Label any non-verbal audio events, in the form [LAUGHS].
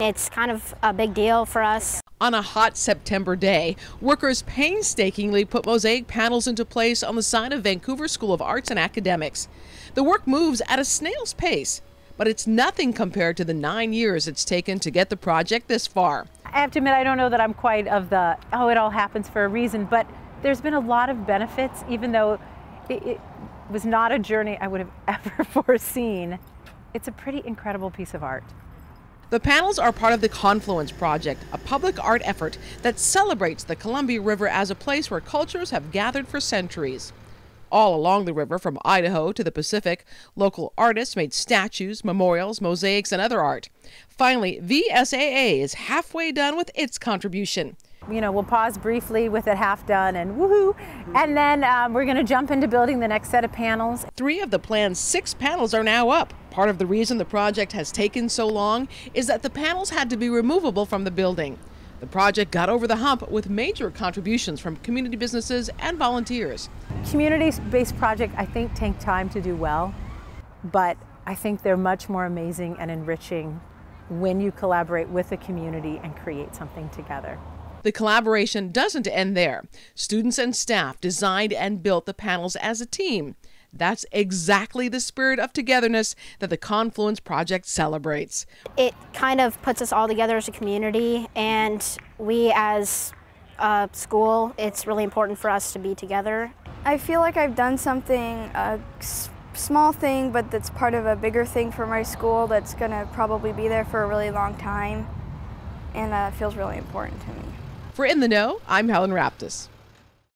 It's kind of a big deal for us. On a hot September day, workers painstakingly put mosaic panels into place on the side of Vancouver School of Arts and Academics. The work moves at a snail's pace, but it's nothing compared to the nine years it's taken to get the project this far. I have to admit, I don't know that I'm quite of the, oh, it all happens for a reason, but there's been a lot of benefits, even though it, it was not a journey I would have [LAUGHS] ever foreseen. It's a pretty incredible piece of art. The panels are part of the Confluence Project, a public art effort that celebrates the Columbia River as a place where cultures have gathered for centuries. All along the river, from Idaho to the Pacific, local artists made statues, memorials, mosaics, and other art. Finally, VSAA is halfway done with its contribution. You know, we'll pause briefly with it half done and woohoo, and then um, we're going to jump into building the next set of panels. Three of the planned six panels are now up. Part of the reason the project has taken so long is that the panels had to be removable from the building. The project got over the hump with major contributions from community businesses and volunteers. Community-based projects, I think, take time to do well, but I think they're much more amazing and enriching when you collaborate with the community and create something together. The collaboration doesn't end there. Students and staff designed and built the panels as a team. That's exactly the spirit of togetherness that the Confluence Project celebrates. It kind of puts us all together as a community, and we as a school, it's really important for us to be together. I feel like I've done something, a small thing, but that's part of a bigger thing for my school that's going to probably be there for a really long time, and uh, feels really important to me. For In the Know, I'm Helen Raptis.